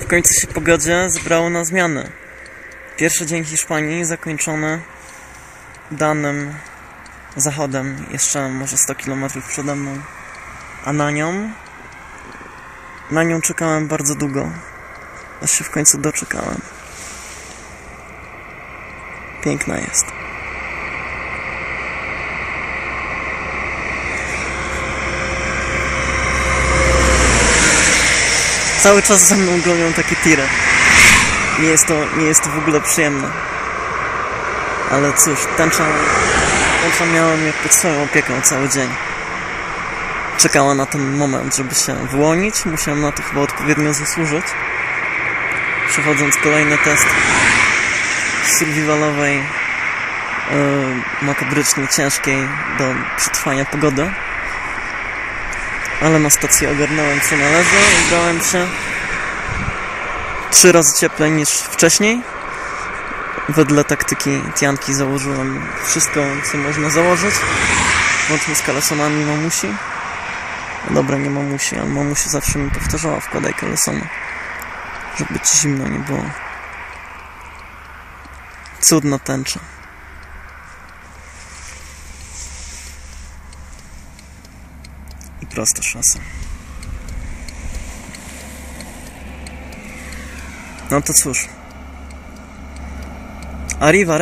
W końcu się pogodzie zebrało na zmianę. Pierwszy dzień Hiszpanii zakończony danym zachodem, jeszcze może 100 km przede mną. A na nią? Na nią czekałem bardzo długo. Aż się w końcu doczekałem. Piękna jest. Cały czas za mną gonią takie tiry. Nie jest to, nie jest to w ogóle przyjemne. Ale cóż, tęcza, tęcza miała mnie pod swoją opieką cały dzień. Czekała na ten moment, żeby się wyłonić. Musiałem na to chyba odpowiednio zasłużyć. Przechodząc kolejny test survivalowej, yy, makabrycznie ciężkiej do przetrwania pogody. Ale na stacji ogarnąłem co należy. Ubrałem się trzy razy cieplej niż wcześniej. Wedle taktyki Tianki założyłem wszystko, co można założyć. Łącznie z kalesonami mamusi. Dobra, nie mamusi, ale mamusi zawsze mi powtarzała wkładaj kalesony. Żeby ci zimno nie było. Cudna tęcza. Просто шоссе. Ну, tad slušaj. Arī var